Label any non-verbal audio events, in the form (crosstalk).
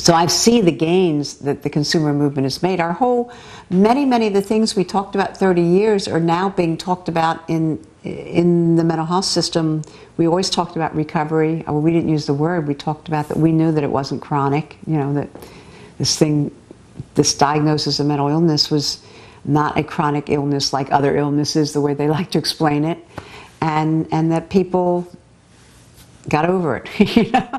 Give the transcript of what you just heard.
so I see the gains that the consumer movement has made. Our whole, many, many of the things we talked about 30 years are now being talked about in in the mental health system. We always talked about recovery. Well, we didn't use the word. We talked about that. We knew that it wasn't chronic. You know that this thing, this diagnosis of mental illness was not a chronic illness like other illnesses, the way they like to explain it, and and that people got over it. (laughs) You know?